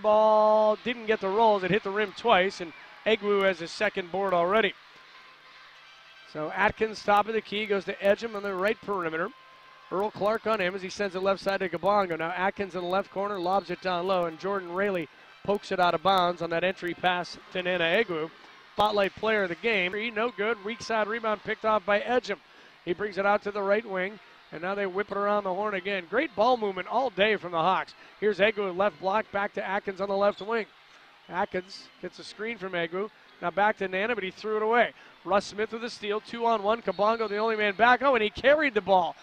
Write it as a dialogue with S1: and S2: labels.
S1: ball didn't get the rolls. It hit the rim twice, and Egwu has his second board already. So Atkins, top of the key, goes to Edgem on the right perimeter. Earl Clark on him as he sends it left side to Kabongo. Now Atkins in the left corner lobs it down low, and Jordan Rayleigh pokes it out of bounds on that entry pass to Nnanna Egwu. Spotlight player of the game. No good. Weak side rebound picked off by Edgem. He brings it out to the right wing, and now they whip it around the horn again. Great ball movement all day from the Hawks. Here's Egwu left block back to Atkins on the left wing. Atkins gets a screen from Egwu. Now back to Nnanna, but he threw it away. Russ Smith with a steal, two on one. Kabongo, the only man back. Oh, and he carried the ball.